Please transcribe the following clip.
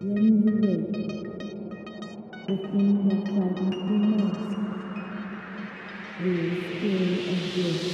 When you wake, the thing that frightens you most, is fear of death.